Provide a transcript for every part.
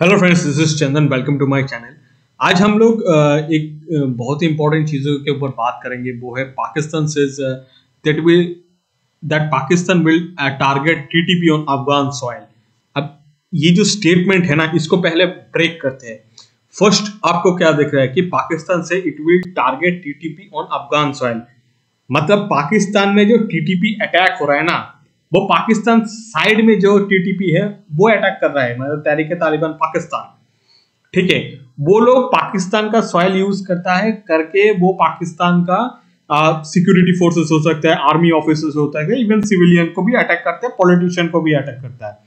Hello friends this is Chandan welcome to my channel आज हम लोग एक बहुत ही इंपॉर्टेंट चीज़ों के ऊपर बात करेंगे। वो है पाकिस्तान से that will that Pakistan will target TTP on Afghan soil अब ये जो स्टेटमेंट है ना, इसको पहले ब्रेक करते हैं। फ़र्स्ट आपको क्या दिख रहा है कि पाकिस्तान से it will target TTP on Afghan soil मतलब पाकिस्तान में जो टीटीपी अटैक हो रहा है ना वो पाकिस्तान साइड में जो टीटीपी है, वो अटैक कर रहा है मतलब तहरीक तालिबान पाकिस्तान। ठीक है? वो लोग पाकिस्तान का सॉइल यूज़ करता है, करके वो पाकिस्तान का सिक्योरिटी फोर्सेस हो सकता है आर्मी ऑफिसर्स होता है इवन सिविलियन को भी अटैक करते हैं पॉलिटिशियन को भी अटैक करता है।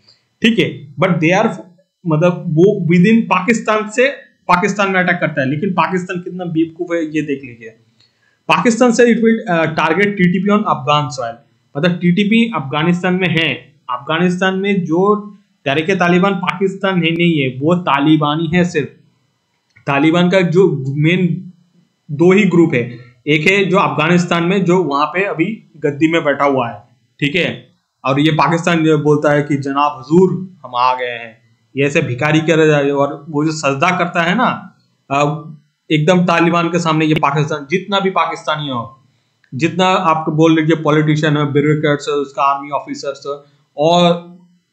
ठीक है? बट दे आर मतलब वो विद इन पाकिस्तान से पाकिस्तान में अटैक करता है। लेकिन पाकिस्तान कितना बेवकूफ़ है, ये देख लीजिए। पाकिस्तान से it will target TTP on Afghan soil मतलब टीटीपी अफ़गानिस्तान में है। अफ़गानिस्तान में जो तहरीक तालिबान पाकिस्तान है नहीं है, वो तालिबानी है सिर्फ़। तालिबान का जो मेन दो ही ग्रुप है। एक है जो अफ़गानिस्तान में जो वहाँ पे अभी गद्दी में बैठा हुआ है, ठीक है? और ये पाकिस्तान जो बोलता है कि, जनाब हजूर, हम आ गए हैं। ये ऐसे भिखारी कर और वो जो सजदा करता है ना एकदम तालिबान के सामने ये पाकिस्तान, जितना भी पाकिस्तानी हो जितना आपको बोल लीजिए पॉलिटिशियन है ब्यूरोक्रेट्स उसका आर्मी ऑफिसर्स और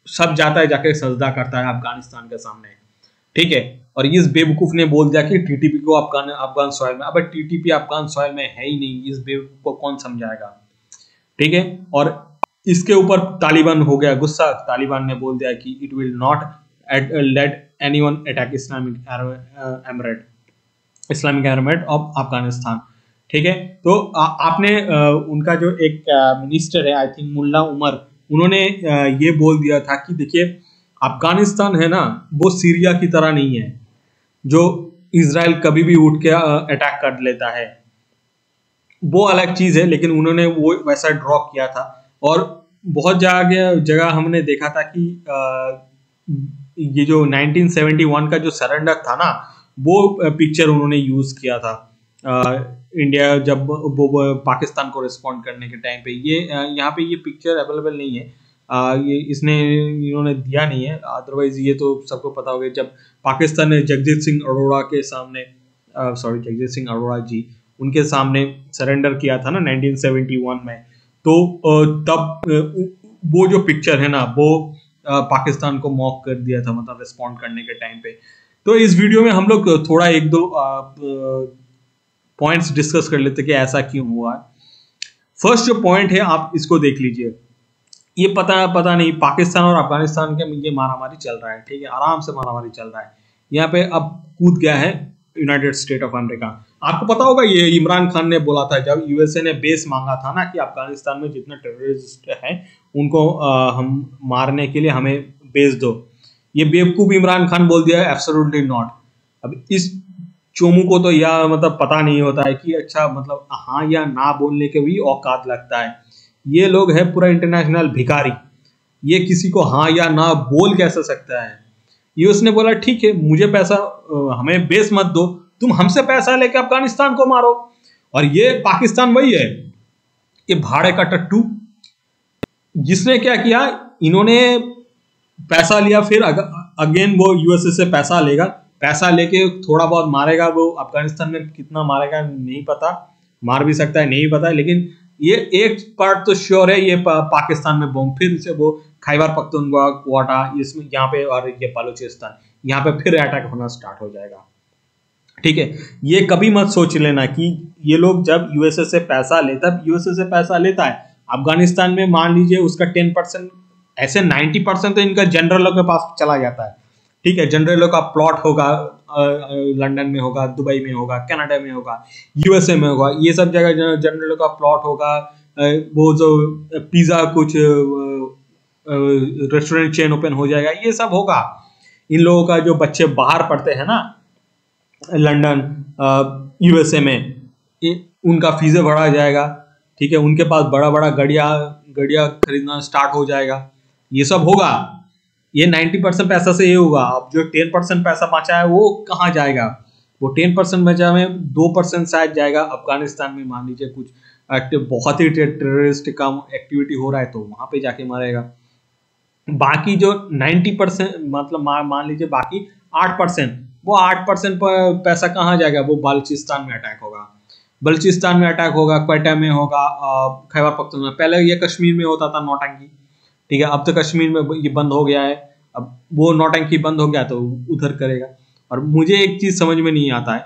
सब जाता है जाके सजदा करता है अफ़गानिस्तान के सामने। ठीक है? और इस बेवकूफ़ ने बोल दिया कि टीटीपी को अफगान अफगान सॉइल में, अब टीटीपी अफगान सॉइल में है ही नहीं, इस बेवकूफ़ को कौन समझाएगा? ठीक है? और इसके ऊपर तालिबान हो गया गुस्सा। तालिबान ने बोल दिया कि it will not let anyone attack Islamic Emirate Islamic Emirate of Afghanistan ठीक है? तो आ, आपने आ, उनका जो एक मिनिस्टर है आई थिंक मुल्ला उमर उन्होंने आ, ये बोल दिया था कि देखिए अफ़गानिस्तान है ना वो सीरिया की तरह नहीं है जो इसराइल कभी भी उठ के अटैक कर लेता है। वो अलग चीज़ है लेकिन उन्होंने वो वैसा ड्रॉ किया था। और बहुत जगह जगह हमने देखा था कि आ, ये जो 1971 का जो सरेंडर था ना वो पिक्चर उन्होंने यूज़ किया था। इंडिया जब वो, पाकिस्तान को रिस्पॉन्ड करने के टाइम पे ये यहाँ पे ये पिक्चर अवेलेबल नहीं है। आ, ये इसने इन्होंने दिया नहीं है। अदरवाइज़ ये तो सबको पता होगा। जब पाकिस्तान ने जगजीत सिंह अरोड़ा के सामने सॉरी जगजीत सिंह अरोड़ा जी उनके सामने सरेंडर किया था ना 1971 में तो तब वो जो पिक्चर है ना वो पाकिस्तान को मॉक कर दिया था मतलब रिस्पॉन्ड करने के टाइम पे। तो इस वीडियो में हम लोग थोड़ा एक दो पॉइंट्स डिस्कस कर लेते कि ऐसा क्यों हुआ। फ़र्स्ट जो पॉइंट है आप इसको देख लीजिए। ये पता पता नहीं पाकिस्तान और अफ़गानिस्तान के ये मारामारी चल रहा है ठीक है? आराम से मारामारी चल रहा है। यहाँ पे अब कूद गया है यूनाइटेड स्टेट ऑफ़ अमेरिका आपको पता होगा ये इमरान खान ने बोला था जब यूएसए ने बेस मांगा था ना कि अफ़गानिस्तान में जितने टेररिस्ट हैं उनको आ, हम मारने के लिए हमें बेस दो। ये बेवकूफ़ इमरान खान बोल दिया एब्सोल्युटली नॉट अब इस चोमू को तो यह मतलब पता नहीं होता है कि अच्छा मतलब हाँ या ना बोलने के भी औकात लगता है। ये लोग है पूरा इंटरनेशनल भिखारी। ये किसी को हाँ या ना बोल कैसे सकता है? ये उसने बोला, ठीक है, मुझे पैसा हमें बेस मत दो। तुम हमसे पैसा लेके अफ़गानिस्तान को मारो। और ये पाकिस्तान वही है ये भाड़े का टट्टू। जिसने क्या किया, इन्होंने पैसा लिया, फिर अगेन वो यूएसए से पैसा लेगा। पैसा लेके थोड़ा बहुत मारेगा वो अफ़गानिस्तान में कितना मारेगा नहीं पता। मार भी सकता है नहीं पता लेकिन ये एक पार्ट तो श्योर है ये पा, पाकिस्तान में बॉम्ब फिर से वो खैबर पख्तूनख्वा क्वाटा इसमें यहाँ पे और ये बलूचिस्तान यहाँ पे फिर अटैक होना स्टार्ट हो जाएगा। ठीक है ये कभी मत सोच लेना कि ये लोग जब यूएसए से पैसा लेता है यूएसए से पैसा लेता है। अफ़गानिस्तान में मान लीजिए उसका टेन परसेंट ऐसे नाइन्टी परसेंट तो इनका जनरलों के पास चला जाता है। ठीक है जनरलों का प्लॉट होगा लंदन में होगा दुबई में होगा कनाडा में होगा यूएसए में होगा, ये सब जगह जनरलों का प्लॉट होगा वो जो पिज्जा कुछ रेस्टोरेंट चेन ओपन हो जाएगा, ये सब होगा। इन लोगों का जो बच्चे बाहर पढ़ते हैं ना लंदन यूएसए में उनका फीसे बढ़ा जाएगा, ठीक है, उनके पास बड़ा बड़ा गड़िया गड़िया खरीदना स्टार्ट हो जाएगा, ये सब होगा। ये 90 परसेंट पैसा से ये होगा। अब जो 10 परसेंट पैसा बचा है, वो कहाँ जाएगा? वो 10 परसेंट बचा में, दो परसेंट शायद जाएगा अफ़गानिस्तान में। मान लीजिए कुछ एक्टिव बहुत ही टेररिस्ट का एक्टिविटी हो रहा है तो वहाँ पे जाके मारेगा। बाकी जो 90 परसेंट मतलब मान लीजिए बाकी आठ परसेंट, वो आठ परसेंट पैसा कहाँ जाएगा? वो बलूचिस्तान में अटैक होगा। बलूचिस्तान में अटैक होगा, क्वेटा में होगा खैबर पख्तूनख्वा पहले ये कश्मीर में होता था नौटंकी। ठीक है, अब तो कश्मीर में ये बंद हो गया है। अब वो नौटंकी बंद हो गया तो उधर करेगा। और मुझे एक चीज़ समझ में नहीं आता है,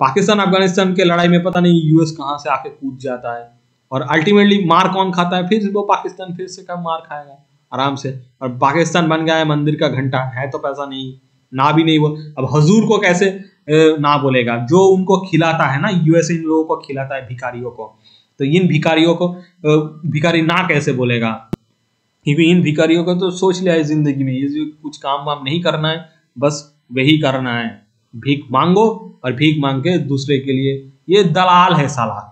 पाकिस्तान अफ़गानिस्तान के लड़ाई में पता नहीं यूएस कहाँ से आके कूद जाता है। और अल्टीमेटली मार कौन खाता है? फिर वो पाकिस्तान फिर से कम मार खाएगा? आराम से। और पाकिस्तान बन गया है, मंदिर का घंटा। है तो पैसा नहीं, ना भी नहीं बोल। अब हजूर को कैसे ना बोलेगा। जो उनको खिलाता है ना यूएस इन लोगों को खिलाता है भिखारियों को। तो इन भिखारियों को भिखारी ना कैसे बोलेगा? क्योंकि इन भिखारियों का तो सोच लिया है ज़िंदगी में ये जो कुछ काम वाम नहीं करना है बस वही करना है। भीख मांगो और भीख मांग के दूसरे के लिए। ये दलाल है साला।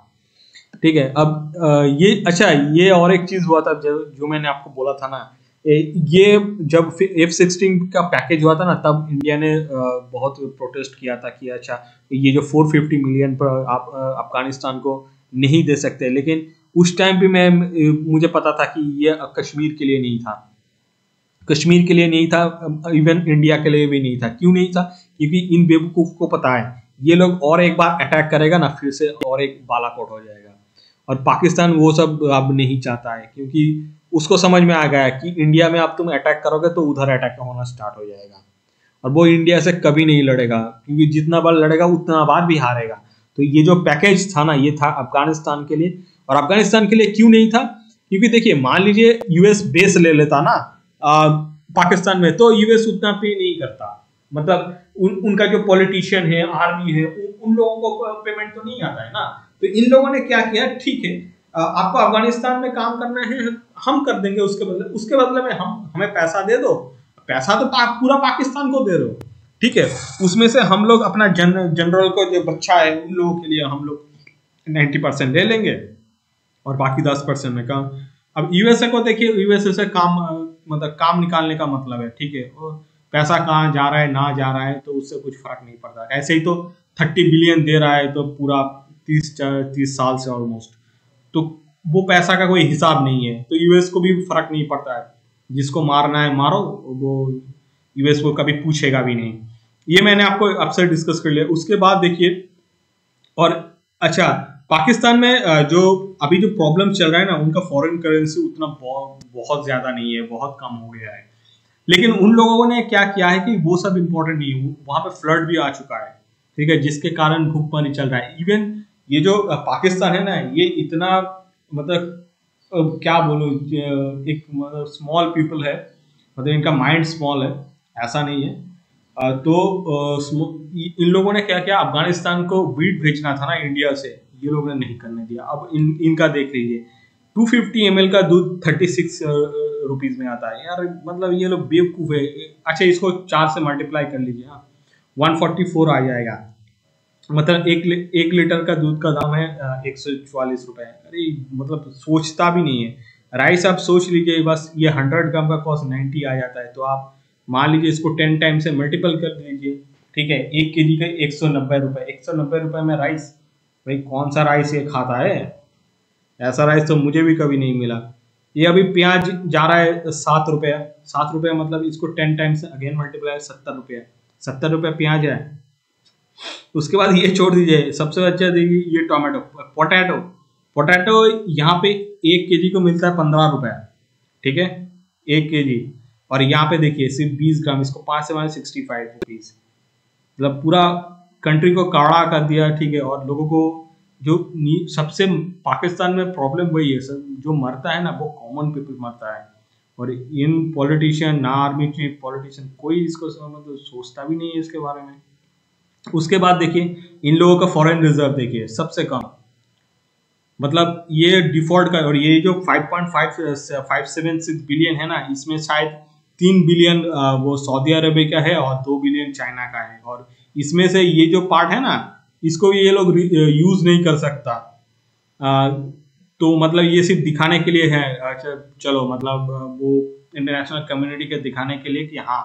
ठीक है अब ये अच्छा ये और एक चीज़ हुआ था जो, जो मैंने आपको बोला था ना ये जब एफ़ सिक्सटीन का पैकेज हुआ था ना तब इंडिया ने बहुत प्रोटेस्ट किया था कि अच्छा ये जो 450 मिलियन पर आप अफ़गानिस्तान को नहीं दे सकते। लेकिन उस टाइम पे मैं मुझे पता था कि ये कश्मीर के लिए नहीं था। कश्मीर के लिए नहीं था इवन इंडिया के लिए भी नहीं था। क्यों नहीं था? क्योंकि इन बेवकूफ़ को पता है, ये लोग और एक बार अटैक करेगा ना, फिर से और एक बालाकोट हो जाएगा। और पाकिस्तान वो सब अब नहीं चाहता है, क्योंकि उसको समझ में आ गया कि इंडिया में आप तुम अटैक करोगे तो उधर अटैक होना स्टार्ट हो जाएगा। और वो इंडिया से कभी नहीं लड़ेगा, क्योंकि जितना बार लड़ेगा, उतना बार भी हारेगा। तो ये जो पैकेज था ना, ये था अफ़गानिस्तान के लिए और अफ़गानिस्तान के लिए क्यों नहीं था? क्योंकि देखिए मान लीजिए यूएस बेस ले लेता ना आ, पाकिस्तान में तो यूएस उतना पे नहीं करता। मतलब उन, उनका जो पॉलिटिशियन है आर्मी है उ, उन लोगों को पेमेंट तो नहीं आता है ना। तो इन लोगों ने क्या किया? ठीक है आपको अफ़गानिस्तान में काम करना है हम कर देंगे उसके बदले उसके बदले में हम हमें पैसा दे दो। पैसा तो पा, पूरा पाकिस्तान को दे दो। ठीक है उसमें से हम लोग अपना जन जनरल को जो बच्चा है उन लोगों के लिए हम लोग नाइन्टी परसेंट ले लेंगे। और बाकी दस परसेंट में काम। अब यूएसए को देखिए यूएसए से काम मतलब काम निकालने का मतलब है, ठीक है? और पैसा कहाँ जा रहा है, ना जा रहा है तो उससे कुछ फ़र्क नहीं पड़ता। ऐसे ही तो थर्टी बिलियन दे रहा है तो पूरा तीस तीस साल से ऑलमोस्ट तो वो पैसा का कोई हिसाब नहीं है। तो यूएस को भी फ़र्क नहीं पड़ता है। जिसको मारना है, मारो, वो यूएस को कभी पूछेगा भी नहीं। ये मैंने आपको आपसे डिस्कस कर लिया। उसके बाद देखिए, और अच्छा पाकिस्तान में जो अभी जो प्रॉब्लम चल रहा है ना, उनका फॉरेन करेंसी उतना बहुत ज़्यादा नहीं है, बहुत कम हो गया है। लेकिन उन लोगों ने क्या किया है कि वो सब इंपॉर्टेंट नहीं है वहाँ पे फ्लड भी आ चुका है, ठीक है, जिसके कारण भूखमरी चल रहा है। इवन ये जो पाकिस्तान है ना, ये इतना मतलब क्या बोलो एक मतलब स्मॉल पीपल है मतलब इनका माइंड स्मॉल है, ऐसा नहीं है। तो इन लोगों ने क्या किया, अफ़गानिस्तान को वीट भेजना था ना इंडिया से। ये लोगों ने नहीं करने दिया। अब इन, इनका देख लीजिए। 250 फिफ्टी का दूध 36 रुपीज़ में आता है। यार मतलब ये लोग बेवकूफ़ है। अच्छा इसको चार से मल्टीप्लाई कर लीजिए हाँ। 144 आ जाएगा। मतलब एक एक लीटर का दूध का दाम है एक सौ चौवालीस रुपए। अरे मतलब सोचता भी नहीं है। राइस, आप सोच लीजिए, बस ये हंड्रेड ग्राम का कॉस्ट नाइन्टी आ जाता है। तो आप मान लीजिए, इसको टेन टाइम से मल्टीपल कर दीजिए। ठीक है, एक के जी का एक सौ नब्बे रुपए। एक सौ नब्बे रुपए में राइस भाई, कौन सा राइस ये खाता है? ऐसा राइस तो मुझे भी कभी नहीं मिला। ये अभी प्याज जा रहा है सात रुपया। सात रुपया मतलब इसको टेन टाइम्स अगेन मल्टीप्लाई सत्तर रुपया। सत्तर रुपया प्याज है। उसके बाद ये छोड़ दीजिए। सबसे अच्छा देखिए, ये टोमेटो पोटैटो पोटैटो यहाँ पे एक के को मिलता है पंद्रह रुपया। ठीक है? एक के और यहाँ पे देखिए, सिर्फ़ बीस ग्राम, इसको पाँच से माइनस सिक्सटी फाइव रुपीज़ मतलब पूरा कंट्री को काड़ा कर दिया, ठीक है? और लोगों को जो सबसे पाकिस्तान में प्रॉब्लम वही है सर जो मरता है ना, वो कॉमन पीपल मरता है। और इन पॉलिटिशियन ना आर्मी चीफ पॉलिटिशियन कोई इसको मतलब सोचता भी नहीं है इसके बारे में। उसके बाद देखिए, इन लोगों का फॉरेन रिज़र्व देखिए, सबसे कम। मतलब ये डिफ़ॉल्ट का, और ये जो 5.576 बिलियन है ना, इसमें शायद तीन बिलियन वो सऊदी अरबिया का है और दो बिलियन चाइना का है। और इसमें से ये जो पार्ट है ना इसको भी ये लोग यूज़ नहीं कर सकता। आ, तो मतलब ये सिर्फ़ दिखाने के लिए है। अच्छा चलो मतलब वो इंटरनेशनल कम्युनिटी के दिखाने के लिए कि हाँ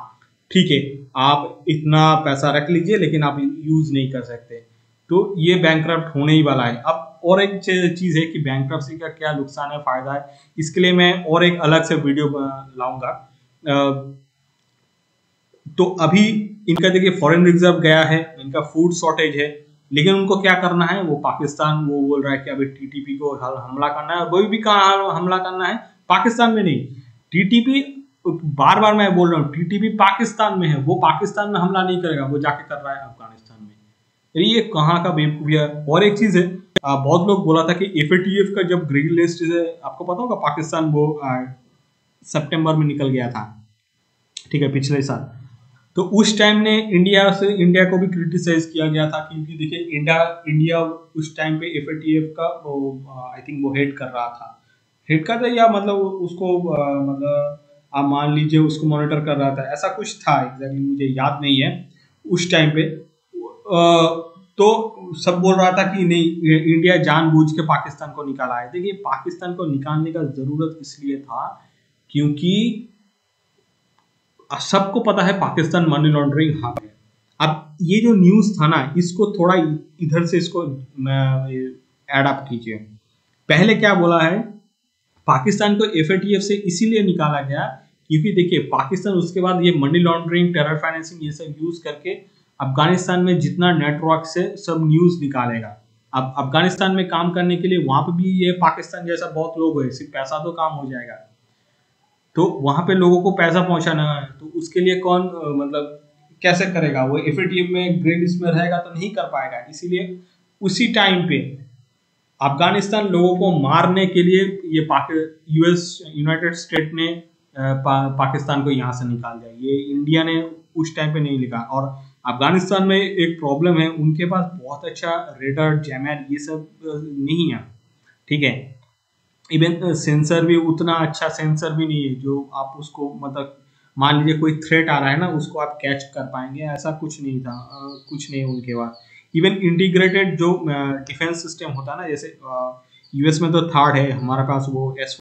ठीक है आप इतना पैसा रख लीजिए लेकिन आप यूज़ नहीं कर सकते। तो ये बैंक होने ही वाला है। अब और एक चीज़ है कि बैंक का क्या नुकसान है फ़ायदा है इसके लिए मैं और एक अलग से वीडियो लाऊँगा। तो अभी इनका देखिए फॉरेन रिज़र्व गया है, इनका फ़ूड शॉर्टेज है, लेकिन उनको क्या करना है? वो पाकिस्तान, वो बोल रहा है कि अभी टीटीपी को हमला करना है वही भी कहा हमला करना है, पाकिस्तान में नहीं। टीटीपी बार बार मैं बोल रहा हूँ टीटीपी पाकिस्तान में है, वो पाकिस्तान में हमला नहीं करेगा, वो जाके कर रहा है अफ़गानिस्तान में। ये कहाँ का बेवकूफ़ी है? और एक चीज़ है बहुत लोग बोला था कि एफएटीएफ का जब ग्रीन लिस्ट है, आपको पता होगा, पाकिस्तान वो सितंबर में निकल गया था। ठीक है, पिछले साल। तो उस टाइम ने इंडिया से इंडिया को भी क्रिटिसाइज किया गया था क्योंकि देखिए इंडिया इंडिया उस टाइम पे एफ़ का आई थिंक वो हेड कर रहा था। हेड कर रहा या मतलब उसको मतलब आप मान लीजिए उसको मॉनिटर कर रहा था। ऐसा कुछ था एग्जैक्टली मुझे याद नहीं है उस टाइम पे। तो सब बोल रहा था कि नहीं इंडिया जानबूझ के पाकिस्तान को निकाला है। देखिए, पाकिस्तान को निकालने का ज़रूरत इसलिए था क्योंकि सबको पता है पाकिस्तान मनी लॉन्ड्रिंग हाँ। अब ये जो न्यूज़ था ना, इसको थोड़ा इधर से इसको एड अप कीजिए। पहले क्या बोला है? पाकिस्तान को एफएटीएफ से इसीलिए निकाला गया क्योंकि देखिए, पाकिस्तान उसके बाद ये मनी लॉन्ड्रिंग टेरर फाइनेंसिंग ये सब यूज़ करके अफ़गानिस्तान में जितना नेटवर्क से सब न्यूज़ निकालेगा। अब अफ़गानिस्तान में काम करने के लिए वहाँ पे भी ये पाकिस्तान जैसा बहुत लोग है, सिर्फ़ पैसा तो काम हो जाएगा। तो वहाँ पे लोगों को पैसा पहुंचाना है। तो उसके लिए कौन मतलब कैसे करेगा वो? एफएटीएम में ग्रेड लिस्ट में रहेगा तो नहीं कर पाएगा। इसीलिए उसी टाइम पे अफ़गानिस्तान लोगों को मारने के लिए ये यूएस यूनाइटेड स्टेट ने पा, पाकिस्तान को यहाँ से निकाल दिया। ये इंडिया ने उस टाइम पे नहीं लिखा। और अफ़गानिस्तान में एक प्रॉब्लम है उनके पास बहुत अच्छा रेडर जैमर ये सब नहीं है। ठीक है? इवन सेंसर भी उतना अच्छा सेंसर भी नहीं है जो आप उसको मतलब मान लीजिए कोई थ्रेट आ रहा है ना उसको आप कैच कर पाएँगे ऐसा कुछ नहीं था आ, कुछ नहीं उनके बाद। इवन इंटीग्रेटेड जो डिफेंस सिस्टम होता है ना जैसे यूएस में तो थर्ड है हमारे पास वो एस